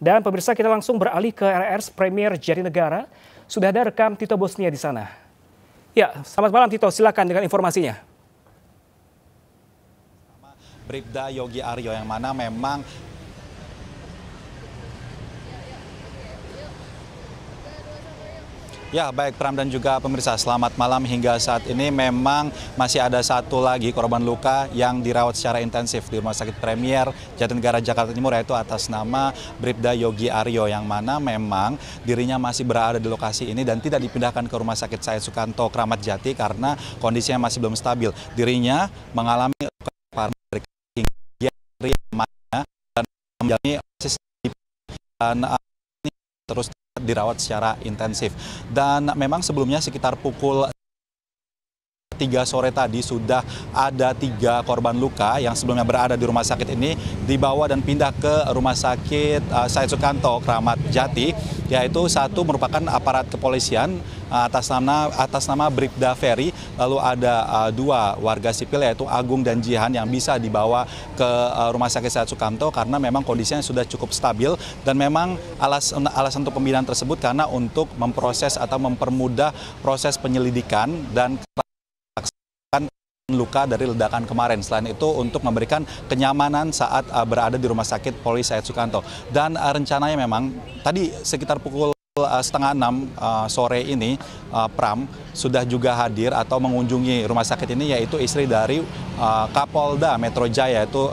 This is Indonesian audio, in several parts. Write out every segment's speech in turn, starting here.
Dan pemirsa kita langsung beralih ke RRS Premier Jatinegara. Sudah ada rekam Tito Bosnia di sana. Ya, selamat malam Tito, silakan dengan informasinya. Bribda Yogi Aryo yang mana memang Ya, baik Pram dan juga pemirsa, selamat malam hingga saat ini memang masih ada satu lagi korban luka yang dirawat secara intensif di Rumah Sakit Premier Jatinegara Jakarta Timur yaitu atas nama Bribda Yogi Aryo yang mana memang dirinya masih berada di lokasi ini dan tidak dipindahkan ke Rumah Sakit Said Sukanto Kramat Jati karena kondisinya masih belum stabil. Dirinya mengalami luka parah dari hingga dan menjalani dan ini terus dirawat secara intensif. Dan memang sebelumnya sekitar pukul 3 sore tadi sudah ada tiga korban luka yang sebelumnya berada di rumah sakit ini dibawa dan pindah ke rumah sakit uh, Said Sukanto Kramat Jati yaitu satu merupakan aparat kepolisian atas nama atas nama Bribda Ferry. Lalu ada uh, dua warga sipil yaitu Agung dan Jihan yang bisa dibawa ke uh, rumah sakit Said Sukanto karena memang kondisinya sudah cukup stabil dan memang alasan alasan untuk pembinaan tersebut karena untuk memproses atau mempermudah proses penyelidikan dan luka dari ledakan kemarin. Selain itu untuk memberikan kenyamanan saat uh, berada di rumah sakit Polisi Said Sukanto. Dan uh, rencananya memang tadi sekitar pukul uh, setengah enam sore ini Pram sudah juga hadir atau mengunjungi rumah sakit ini yaitu istri dari Kapolda Metro Jaya yaitu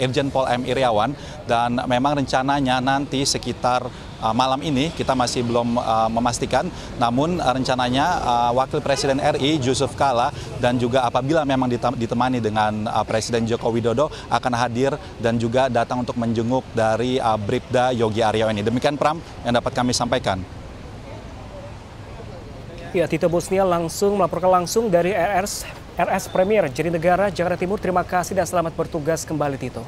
Irjen Pol M Iriawan dan memang rencananya nanti sekitar uh, malam ini kita masih belum uh, memastikan namun uh, rencananya uh, Wakil Presiden RI Yusuf Kala dan juga apabila memang ditemani dengan uh, Presiden Joko Widodo akan hadir dan juga datang untuk menjenguk dari uh, Bribda Yogi Aryo ini. Demikian Pram yang dapat kami sampaikan. Ya, Tito Bosnia langsung melaporkan langsung dari RS RS Premier Jatinegara Jakarta Timur. Terima kasih dan selamat bertugas kembali Tito.